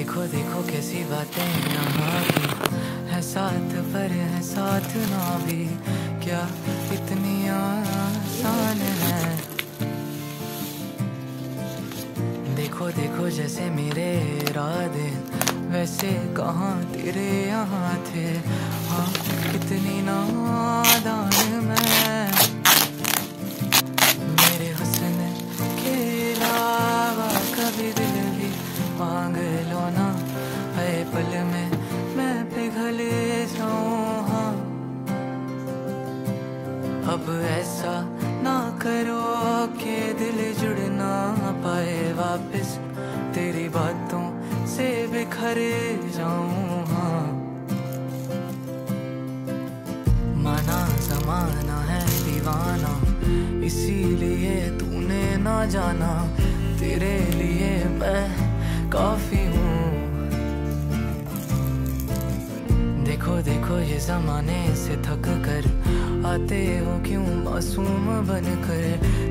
देखो देखो कैसी बातें यहाँ भी है साथ पर, है साथ ना भी। क्या इतनी आसान है? देखो देखो जैसे मेरे इरादे, वैसे कहाँ तेरे यहाँ थे मांग लो ना, है पल में, मैं पिघल जाऊँ हाँ। अब ऐसा ना करो कि दिल जुड़ ना पाए वापस, तेरी बातों से बिखर जाऊँ हाँ। माना जमाना है दीवाना, इसीलिए तूने ना जाना, तेरे लिए मैं काफ़ी हूँ। देखो देखो ये जमाने से थक कर आते हो क्यों? मासूम लिए मैं